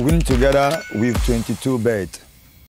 win together with 22 bets.